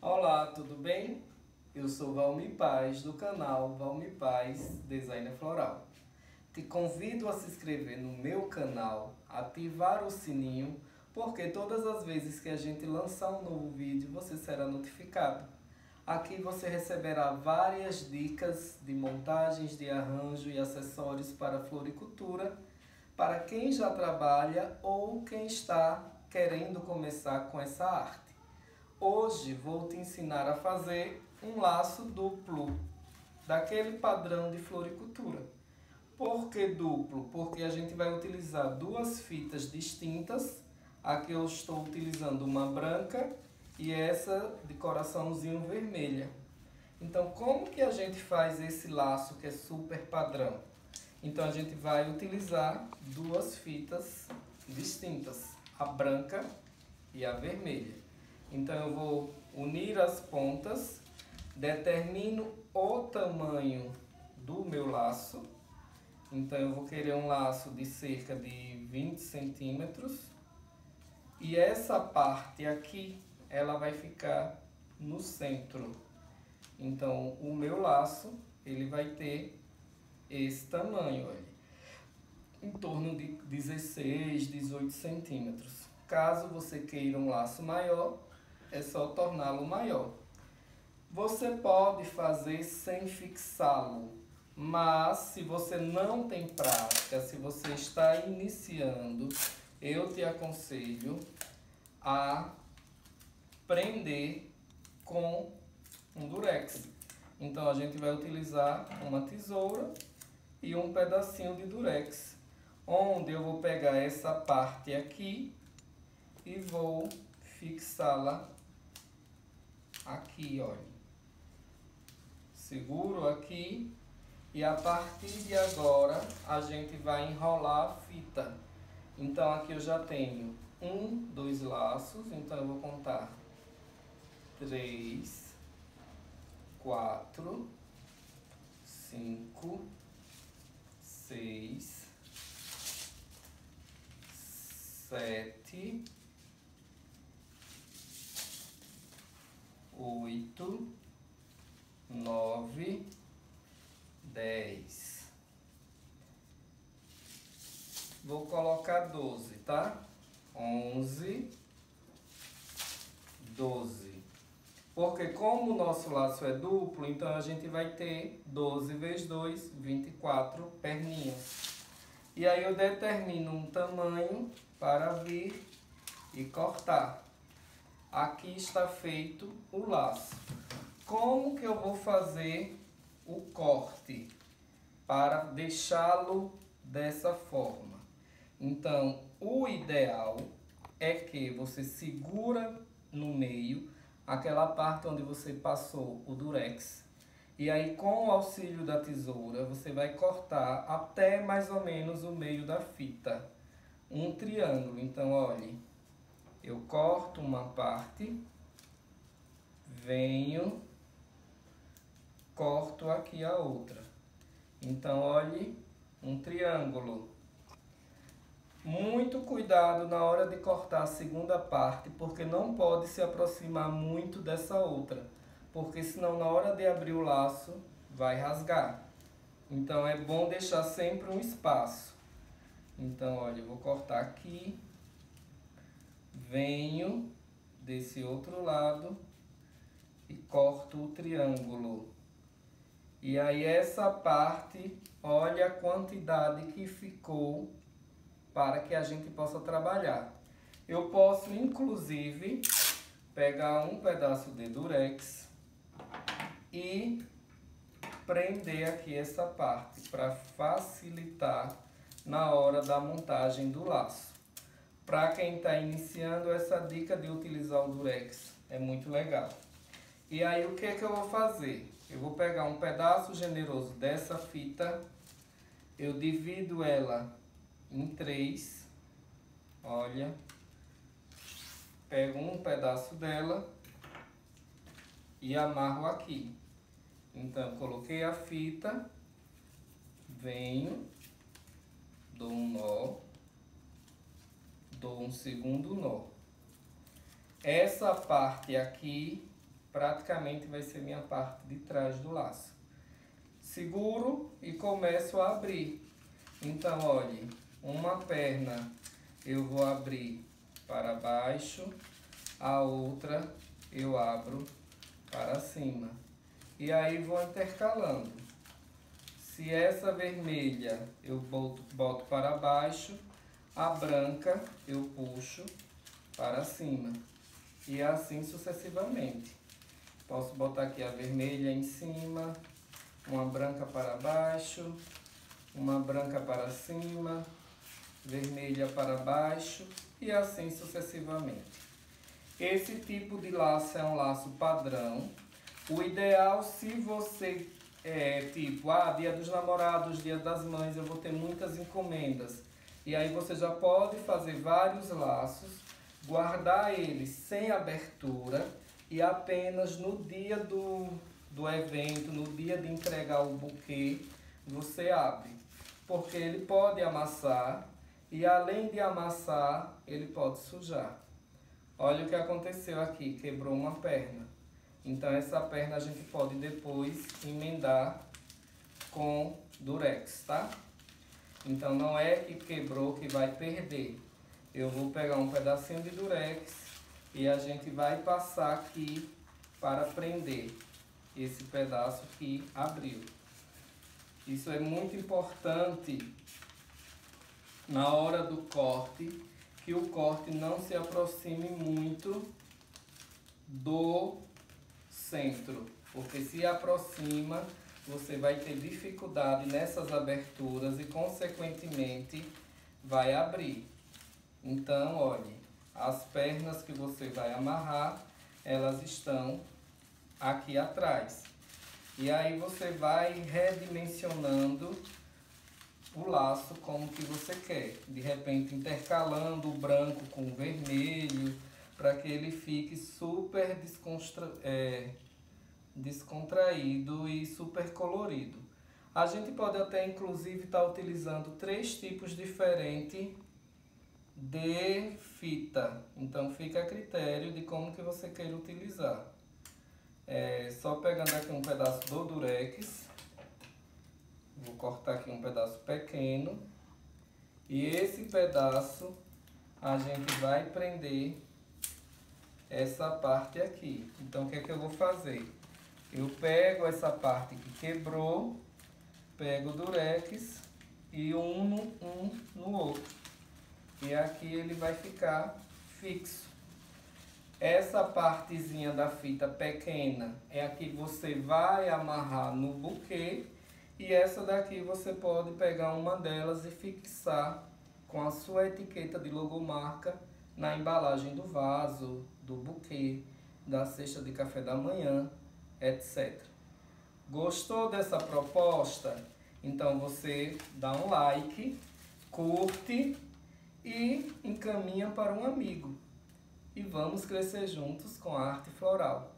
Olá, tudo bem? Eu sou Valmi Paz, do canal Valmi Paz Designer Floral. Te convido a se inscrever no meu canal, ativar o sininho, porque todas as vezes que a gente lançar um novo vídeo, você será notificado. Aqui você receberá várias dicas de montagens de arranjo e acessórios para floricultura, para quem já trabalha ou quem está querendo começar com essa arte. Hoje vou te ensinar a fazer um laço duplo, daquele padrão de floricultura. Por que duplo? Porque a gente vai utilizar duas fitas distintas. Aqui eu estou utilizando uma branca e essa de coraçãozinho vermelha. Então, como que a gente faz esse laço que é super padrão? Então, a gente vai utilizar duas fitas distintas, a branca e a vermelha. Então eu vou unir as pontas, determino o tamanho do meu laço. Então eu vou querer um laço de cerca de 20 centímetros. E essa parte aqui, ela vai ficar no centro. Então o meu laço, ele vai ter esse tamanho, olha. Em torno de 16, 18 centímetros. Caso você queira um laço maior, é só torná-lo maior. Você pode fazer sem fixá-lo, mas se você não tem prática, se você está iniciando, eu te aconselho a prender com um durex. Então a gente vai utilizar uma tesoura e um pedacinho de durex, onde eu vou pegar essa parte aqui e vou fixá-la aqui, olha. Seguro aqui e a partir de agora a gente vai enrolar a fita. Então aqui eu já tenho um, dois laços, então eu vou contar três, quatro, cinco, seis, sete, oito, nove, dez. Vou colocar doze, tá? Onze, doze. Porque como o nosso laço é duplo, então a gente vai ter 12 vezes 2, 24 perninhas. E aí eu determino um tamanho para vir e cortar aqui está feito o laço. Como que eu vou fazer o corte para deixá-lo dessa forma? Então, o ideal é que você segura no meio aquela parte onde você passou o durex e aí com o auxílio da tesoura você vai cortar até mais ou menos o meio da fita um triângulo. Então, olhe, eu corto uma parte, venho, corto aqui a outra. Então, olhe, um triângulo. Muito cuidado na hora de cortar a segunda parte, porque não pode se aproximar muito dessa outra, porque senão na hora de abrir o laço vai rasgar. Então é bom deixar sempre um espaço. Então, olha, eu vou cortar aqui, venho desse outro lado e corto o triângulo. E aí essa parte, olha a quantidade que ficou para que a gente possa trabalhar. Eu posso inclusive pegar um pedaço de durex e prender aqui essa parte para facilitar na hora da montagem do laço. Para quem está iniciando, essa dica de utilizar o durex é muito legal. E aí o que, é que eu vou fazer? Eu vou pegar um pedaço generoso dessa fita, eu divido ela em três, olha, pego um pedaço dela e amarro aqui. Então, coloquei a fita, venho, dou um nó, dou um segundo nó. Essa parte aqui, praticamente vai ser minha parte de trás do laço. Seguro e começo a abrir. Então, olhe, uma perna eu vou abrir para baixo, a outra eu abro para cima. E aí vou intercalando. Se essa vermelha eu boto, boto para baixo, a branca eu puxo para cima. E assim sucessivamente. Posso botar aqui a vermelha em cima, uma branca para baixo, uma branca para cima, vermelha para baixo e assim sucessivamente. Esse tipo de laço é um laço padrão. O ideal, se você é tipo, ah, dia dos namorados, dia das mães, eu vou ter muitas encomendas. E aí você já pode fazer vários laços, guardar eles sem abertura e apenas no dia do, do evento, no dia de entregar o buquê, você abre. Porque ele pode amassar e além de amassar, ele pode sujar. Olha o que aconteceu aqui, quebrou uma perna. Então essa perna a gente pode depois emendar com durex, tá? Então não é que quebrou que vai perder. Eu vou pegar um pedacinho de durex e a gente vai passar aqui para prender esse pedaço que abriu. Isso é muito importante na hora do corte, que o corte não se aproxime muito do centro, porque se aproxima, você vai ter dificuldade nessas aberturas e consequentemente vai abrir. Então, olhe, as pernas que você vai amarrar, elas estão aqui atrás. E aí você vai redimensionando o laço como que você quer. De repente intercalando o branco com o vermelho, para que ele fique super descontra é, descontraído e super colorido. A gente pode até inclusive estar tá utilizando três tipos diferentes de fita. Então fica a critério de como que você quer utilizar. É, só pegando aqui um pedaço do durex Vou cortar aqui um pedaço pequeno. E esse pedaço a gente vai prender essa parte aqui. Então, o que é que eu vou fazer? Eu pego essa parte que quebrou, pego o durex e uno um no outro. E aqui ele vai ficar fixo. Essa partezinha da fita pequena é a que você vai amarrar no buquê e essa daqui você pode pegar uma delas e fixar com a sua etiqueta de logomarca na embalagem do vaso, do buquê, da cesta de café da manhã, etc. Gostou dessa proposta? Então você dá um like, curte e encaminha para um amigo. E vamos crescer juntos com a arte floral.